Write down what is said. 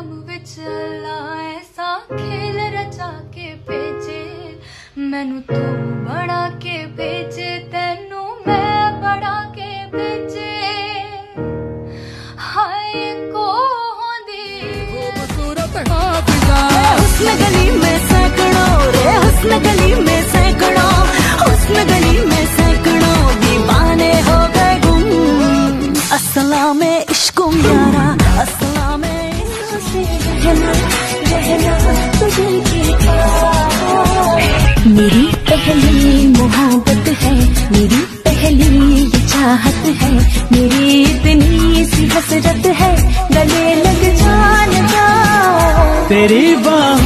बिच अल्लाह ऐसा खेल रचा के भेजे। मैनू तू बड़ा के भेजे तेनू मैं बड़ा के भेजे। हाय को होंदी हुस्न गली में है। मेरी इतनी सी हसरत है गले लग जान जा। तेरी बाहों